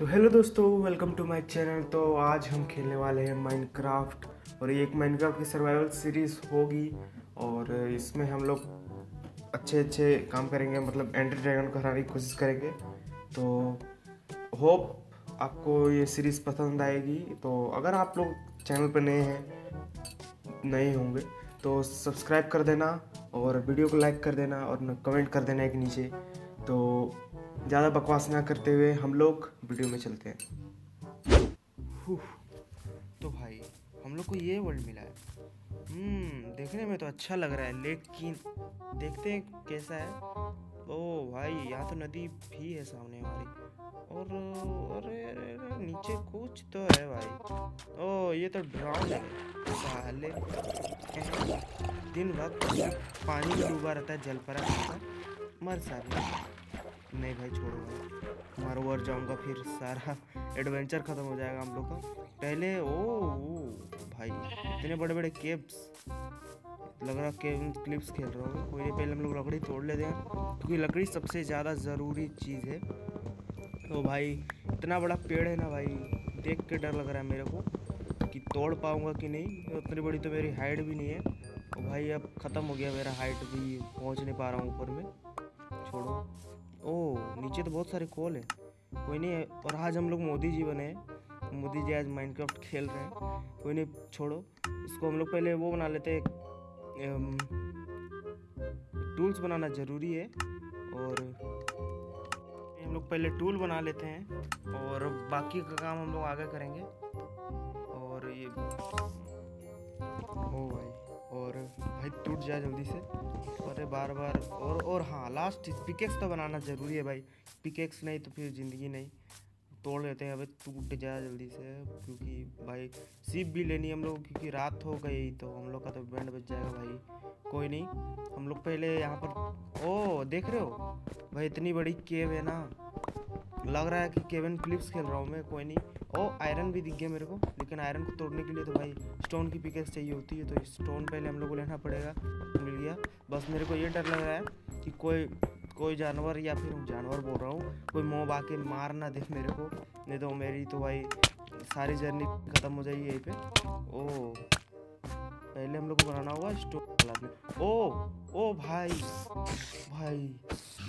तो हेलो दोस्तों welcome to my channel तो आज हम खेलने वाले हैं माइनक्राफ्ट और ये एक माइनक्राफ्ट की सर्वाइवल सीरीज़ होगी और इसमें हम लोग अच्छे अच्छे काम करेंगे मतलब एंटर ड्रैगन को हराने की कोशिश करेंगे। तो होप आपको ये सीरीज़ पसंद आएगी। तो अगर आप लोग चैनल पर नए हैं, नए होंगे तो सब्सक्राइब कर देना और वीडियो को लाइक कर देना और कमेंट कर देना एक नीचे। तो ज़्यादा बकवास ना करते हुए हम लोग वीडियो में चलते हैं। तो भाई, हम लोग को ये वर्ल्ड मिला है। हम्म देखने में तो अच्छा लग रहा है, लेकिन देखते हैं कैसा है। ओ भाई, यहाँ तो नदी भी है सामने हमारी और अरे अरे अरे, नीचे कुछ तो है भाई। ओ, ये तो ड्राउन है। साले। दिन रात पानी डूबा रहता है, जल पर मर साले। नहीं भाई छोड़ो भाई। मर वर जाऊँगा फिर सारा एडवेंचर खत्म हो जाएगा हम लोग का। पहले ओ, ओ भाई इतने बड़े बड़े केव्स लग रहा केव क्लिप्स खेल रहा हूँ कोई नहीं पहले हम लोग लकड़ी तोड़ लेते हैं क्योंकि लकड़ी सबसे ज़्यादा ज़रूरी चीज़ है। तो भाई इतना बड़ा पेड़ है ना भाई देख के डर लग रहा है मेरे को कि तोड़ पाऊँगा कि नहीं। उतनी बड़ी तो मेरी हाइट भी नहीं है। और भाई अब ख़त्म हो गया मेरा हाइट भी पहुँच नहीं पा रहा हूँ ऊपर में। छोड़ो। ओ, नीचे तो बहुत सारे कॉल है। कोई नहीं, और आज हम लोग मोदी जी बने हैं। मोदी जी आज माइनक्राफ्ट खेल रहे हैं। कोई नहीं, छोड़ो। इसको हम लोग पहले वो बना लेते हैं। टूल्स बनाना ज़रूरी है। और हम लोग पहले टूल बना लेते हैं। और बाकी का काम हम लोग आगे करेंगे। और ये ओ भाई। और भाई टूट जाए जल्दी से। अरे बार बार, और और हाँ लास्ट पिकेक्स तो बनाना ज़रूरी है भाई। पिकेक्स नहीं तो फिर ज़िंदगी नहीं। तोड़ लेते हैं, अबे टूट जाए जल्दी से, क्योंकि भाई सीप भी लेनी हम लोग क्योंकि रात हो गई तो हम लोग का तो बैंड बच जाएगा भाई। कोई नहीं, हम लोग पहले यहाँ पर, ओ, देख रहे हो? भाई इतनी बड़ी केव है ना। लग रहा है कि केवन क्लिप्स खेल रहा हूँ मैं, कोई नहीं। ओ आयरन भी दिख गया मेरे को, लेकिन आयरन को तोड़ने के लिए तो भाई स्टोन की पिकेस चाहिए होती है तो स्टोन पहले हम लोग को लेना पड़ेगा, मिल गया। बस मेरे को ये डर लग रहा है कि कोई कोई जानवर या फिर जानवर बोल रहा हूँ, कोई मोब आके मार ना दे मेरे को, नहीं तो मेरी तो भाई सारी जर्नी ख़त्म हो जाएगी यहीं पे। ओ, पहले हम लोग को बनाना होगा स्टोन ओ ओ भाई भाई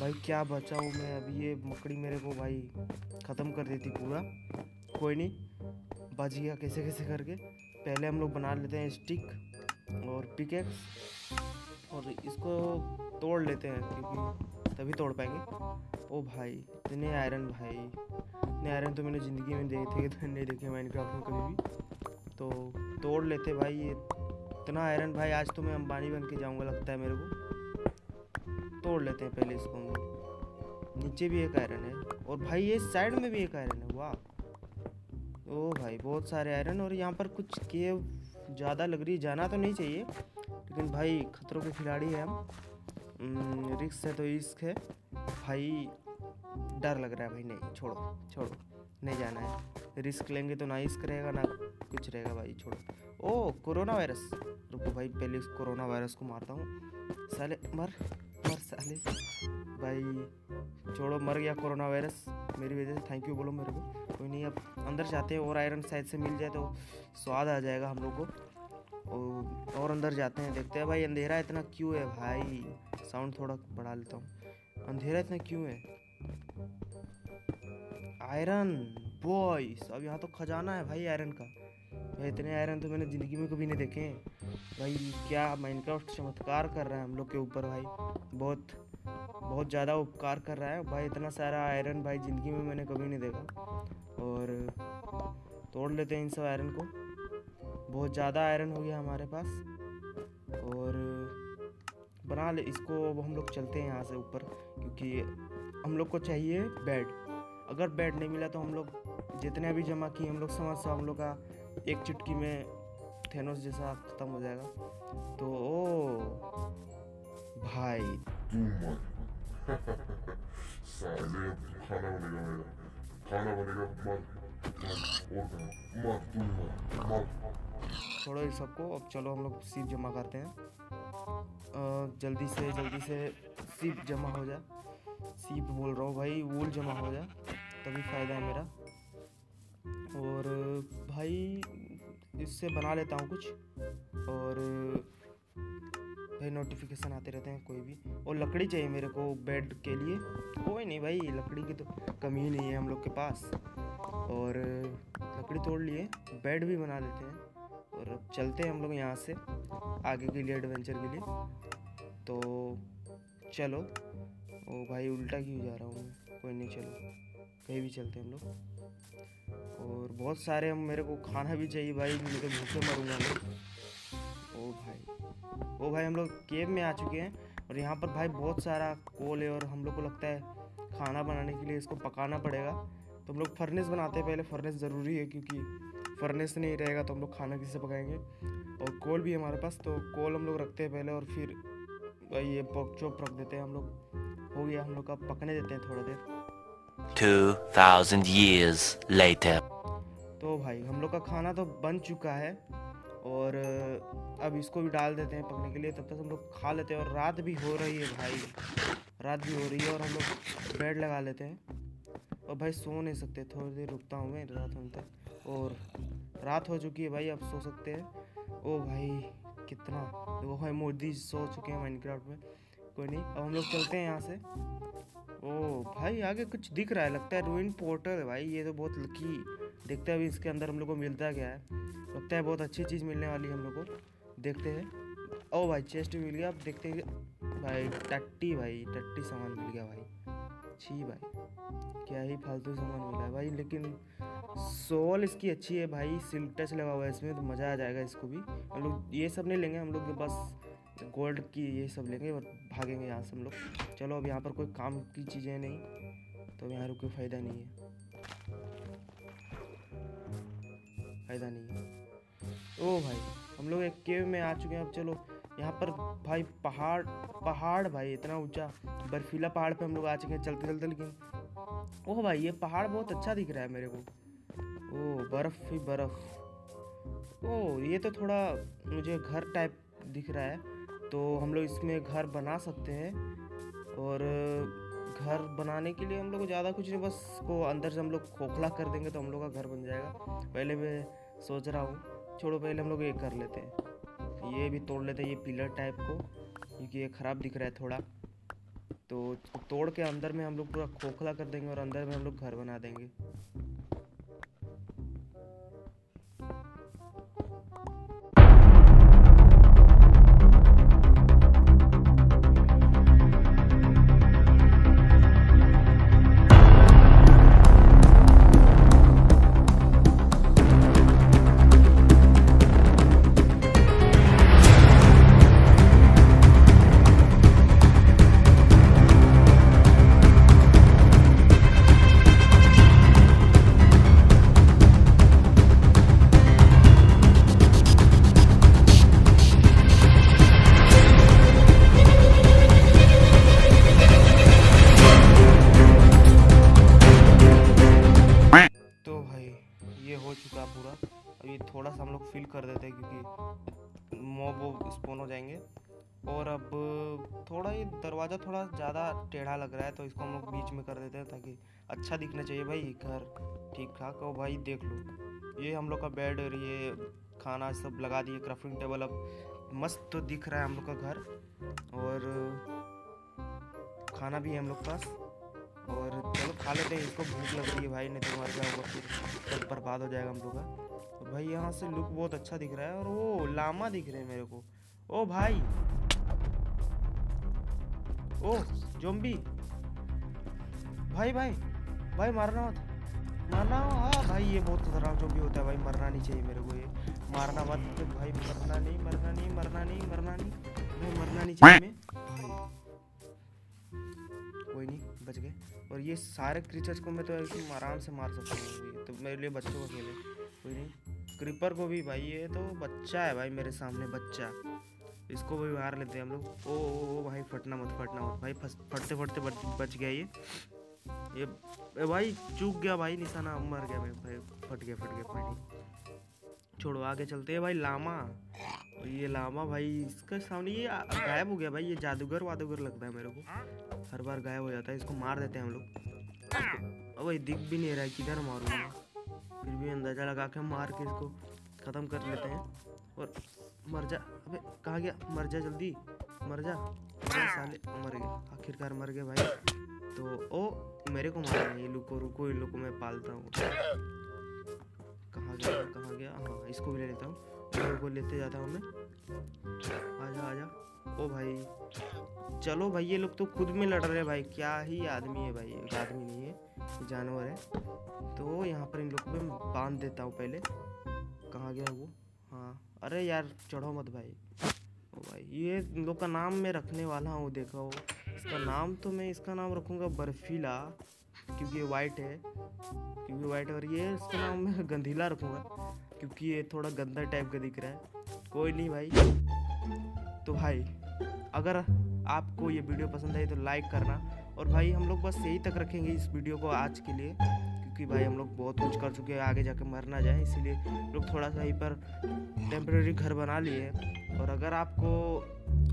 भाई क्या बचाऊँ मैं, अभी ये मकड़ी मेरे को भाई ख़त्म कर देती पूरा। कोई नहीं। बच गया कैसे कैसे करके। पहले हम लोग बना लेते हैं स्टिक और पिकेक्स और इसको तोड़ लेते हैं क्योंकि तभी तोड़ पाएँगे। ओ भाई, इतने आयरन भाई। इतने आयरन तो मैंने ज़िंदगी में देखे थे नहीं देखे माइनक्राफ्ट में कभी भी। तो तोड़ लेते भाई, ये इतना आयरन भाई, आज तो मैं अंबानी बन के जाऊँगा लगता है मेरे को। तोड़ लेते हैं पहले इसको हम नीचे भी एक आयरन है और भाई ये साइड में भी एक आयरन है, वाह। ओ भाई, बहुत सारे आयरन और यहाँ पर कुछ केव ज़्यादा लग रही जाना तो नहीं चाहिए, लेकिन भाई खतरों के खिलाड़ी हैं हम। रिस्क है तो इश्क है। भाई, डर लग रहा है भाई, नहीं, छोड़ो छोड़ो, नहीं जाना है। रिस्क लेंगे तो ना इश्क रहेगा, ना कुछ रहेगा भाई, छोड़ो। ओ कोरोना वायरस रुको भाई, पहले इस कोरोना वायरस को मारता हूँ। साले, मर। साले। भाई छोड़ो मर गया कोरोना वायरस। मेरी वजह से थैंक यू बोलो मेरे को। कोई नहीं अब अंदर जाते हैं और आयरन साइड से मिल जाए तो स्वाद आ जाएगा हम लोग को। और, अंदर जाते हैं देखते हैं। भाई अंधेरा इतना क्यों है? भाई साउंड थोड़ा बढ़ा लेता हूँ। अंधेरा इतना क्यों है? आयरन बॉयस अब यहाँ तो खजाना है भाई आयरन का। भाई इतने आयरन तो मैंने ज़िंदगी में कभी नहीं देखे हैं। भाई क्या माइनक्राफ्ट चमत्कार कर रहे हैं हम लोग के ऊपर भाई। बहुत बहुत ज़्यादा उपकार कर रहा है। भाई, इतना सारा आयरन भाई, ज़िंदगी में मैंने कभी नहीं देखा। और तोड़ लेते हैं इन सब आयरन को। बहुत ज़्यादा आयरन हो गया हमारे पास। और बना ले, इसको अब हम लोग चलते हैं यहाँ से ऊपर, क्योंकि हम लोग को चाहिए बेड अगर बेड नहीं मिला तो हम लोग जितने भी जमा किए, हम लोग समझ से हम लोग का एक चुटकी में थेनोस जैसा ख़त्म हो जाएगा। तो ओ खाना बनेगा मेरा खाना बनेगा मत और मत तू मत छोड़ो इस सबको। अब चलो हम लोग सीप जमा करते हैं। जल्दी से जल्दी से सीप जमा हो जाए। सीप बोल रहा हूँ भाई, वूल जमा हो जाए, तभी फ़ायदा है मेरा। और भाई, इससे बना लेता हूँ कुछ। और भाई नोटिफिकेशन आते रहते हैं कोई भी। और लकड़ी चाहिए मेरे को बेड के लिए। कोई नहीं भाई, लकड़ी की तो कमी ही नहीं है हम लोग के पास। और लकड़ी तोड़ लिए बेड भी बना लेते हैं। और अब चलते हैं हम लोग यहाँ से, आगे के लिए एडवेंचर के लिए। तो चलो, ओ भाई उल्टा क्यों जा रहा हूँ? मैं कोई नहीं, चलो। कहीं भी चलते हैं हम लोग। और बहुत सारे हम मेरे को खाना भी चाहिए भाई मैं तो भूखे मरूँगा मैं। ओ भाई। ओ भाई हम लोग केव में आ चुके हैं और यहाँ पर भाई बहुत सारा कोल है और हम लोग को लगता है खाना बनाने के लिए इसको पकाना पड़ेगा। तो हम लोग फर्नेस बनाते हैं पहले। फर्नेस ज़रूरी है क्योंकि फर्नेस नहीं रहेगा तो हम लोग खाना किससे पकाएँगे? और कोल भी हमारे पास तो कोल हम लोग रखते हैं पहले और फिर भाई ये पॉक चॉप रख देते हैं हम लोग। हो गया हम लोग का पकने देते हैं थोड़ा देर। 2,000 years later. तो भाई हम लोग का खाना तो बन चुका है। और अब इसको भी डाल देते हैं पकने के लिए। तब तक हम लोग खा लेते हैं और रात भी हो रही है भाई। रात भी हो रही है और हम लोग बेड लगा लेते हैं। और भाई सो नहीं सकते, थोड़ी देर रुकता हूँ मैं रात होने तक। और रात हो चुकी है भाई, अब सो सकते हैं। ओ भाई, कितना वो भाई मोदी सो चुके हैं माइनक्राफ्ट में। कोई नहीं, अब हम लोग चलते हैं यहाँ से। ओ भाई, आगे कुछ दिख रहा है, लगता है रूइन पोर्टल है भाई, ये तो बहुत लकी देखते हैं अभी इसके अंदर हम लोग को मिलता क्या है। लगता है बहुत अच्छी चीज़ मिलने वाली है हम लोग को। देखते हैं। ओ भाई चेस्ट मिल गया। अब देखते हैं भाई, टट्टी भाई, टट्टी सामान मिल गया भाई। छी भाई, क्या ही फालतू सामान मिला है भाई। लेकिन सोल इसकी अच्छी है भाई। सिल्क टच लगा हुआ है इसमें तो मज़ा आ जाएगा इसको भी। हम लोग ये सब नहीं लेंगे, हम लोग बस गोल्ड की ये सब लेंगे और भागेंगे यहाँ से हम लोग। चलो, अब यहाँ पर कोई काम की चीज़ें नहीं तो यहाँ रुके, फ़ायदा नहीं है। फ़ायदा नहीं है। ओ भाई, हम लोग एक केव में आ चुके हैं, अब चलो, यहाँ पर भाई पहाड़ पहाड़ भाई, इतना ऊँचा, बर्फीला पहाड़ पे हम लोग आ चुके हैं, चलते चलते, लेकिन ओह भाई, ये पहाड़ बहुत अच्छा दिख रहा है मेरे को। ओ, बर्फ़ ही बर्फ़। ओ, ये तो थोड़ा मुझे घर टाइप दिख रहा है तो हम लोग इसमें घर बना सकते हैं, और घर बनाने के लिए हम लोग को ज़्यादा कुछ नहीं, बस को अंदर से हम लोग खोखला कर देंगे तो हम लोग का घर बन जाएगा। पहले मैं सोच रहा हूँ, छोड़ो पहले हम लोग ये कर लेते हैं। ये भी तोड़ लेते हैं, ये पिलर टाइप को, क्योंकि ये ख़राब दिख रहा है थोड़ा। तो तोड़ के अंदर में हम लोग पूरा खोखला कर देंगे और अंदर में हम लोग घर बना देंगे। कर देते हैं क्योंकि मॉब वो स्पोन हो जाएँगे। और अब थोड़ा ये दरवाज़ा थोड़ा ज़्यादा टेढ़ा लग रहा है तो इसको हम लोग बीच में कर देते हैं ताकि अच्छा दिखना चाहिए भाई, घर ठीक ठाक और भाई देख लो, ये हम लोग का बेड और ये खाना सब लगा दिए क्राफ्टिंग टेबल अब मस्त तो दिख रहा है हम लोग का घर। और खाना भी है हम लोग पास। और चलो खा लेते हैं, इसको भूख लग रही है भाई, नहीं तो मर जाएगा फिर। सब बर्बाद हो जाएगा हम लोग का। तो भाई यहाँ से लुक बहुत अच्छा दिख रहा है और वो लामा दिख रहे हैं मेरे को। ओ भाई। ओ, जोम्बी। भाई भाई भाई मारना मत। मारना हाँ भाई, ये बहुत खतरनाक जो भी होता है भाई, मरना नहीं चाहिए मेरे को ये। मारना मत, भाई, मरना नहीं मरना नहीं मरना नहीं मरना नहीं। भाई, मरना नहीं चाहिए मैं कोई नहीं, बच गए। और ये सारे क्रीचर्स को मैं तो आराम से मार सकता हूँ। तो मेरे लिए बच्चों को खेले। कोई नहीं। क्रीपर को भी भाई ये तो बच्चा है भाई मेरे सामने बच्चा। इसको भी मार लेते हैं हम लोग। ओ ओ ओ भाई फटना मत फटना मत। भाई फस फटते फटते बच, बच गया ये। ये ए भाई चूक गया भाई निशाना मर गया मैं भाई फट गया फट गया कोई नहीं। छोड़ो आगे चलते हैं भाई लामा। ये लामा भाई इसके सामने ये गायब हो गया भाई ये जादूगर वादूगर लगता है मेरे को। हर बार गायब हो जाता है इसको मार देते हैं हम लोग। अब भाई दिख भी नहीं रहा है किधर मारूँ मैं? फिर भी अंदाज़ा लगा के मार के इसको ख़त्म कर लेते हैं। और मर जा, अबे कहाँ गया? मर जा जल्दी, मर जा। साले, मर गया। आखिरकार मर गए भाई। तो ओ, मेरे को मारना ये लुको रुको, इन लोग को मैं पालता हूँ। कहाँ गया कहाँ गया? हाँ इसको भी ले लेता हूँ। लोगों को लेते जाता हूँ मैं। ओ भाई। चलो भाई, ये लोग तो खुद में लड़ रहे हैं भाई। क्या ही आदमी है भाई, एक आदमी नहीं है, जानवर है। तो यहाँ पर इन लोग को बाँध देता हूँ पहले। कहाँ गया वो? हाँ। अरे यार, चढ़ो मत भाई। ओ भाई, ये इन लोग का नाम मैं रखने वाला हूँ, देखो। इसका नाम तो मैं इसका नाम रखूँगा बर्फीला, क्योंकि वाइट है। क्योंकि वाइट और ये इसका नाम मैं गंधीला रखूँगा, क्योंकि ये थोड़ा गंदा टाइप का दिख रहा है। कोई नहीं भाई। तो भाई अगर आपको ये वीडियो पसंद आई तो लाइक करना। और भाई, हम लोग बस यही तक रखेंगे इस वीडियो को आज के लिए, क्योंकि भाई हम लोग बहुत कुछ कर चुके हैं, आगे जाके मर ना जाए। इसीलिए लोग थोड़ा सा यहीं पर टेम्प्रेरी घर बना लिए। और अगर आपको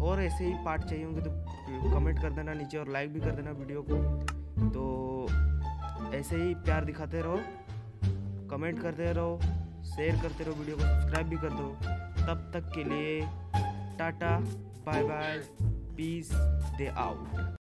और ऐसे ही पार्ट चाहिए होंगे तो कमेंट कर देना नीचे और लाइक भी कर देना वीडियो को। तो ऐसे ही प्यार दिखाते रहो कमेंट करते रहो शेयर करते रहो, वीडियो को सब्सक्राइब भी कर दो। तब तक के लिए टाटा। बाय बाय पीस दे आउट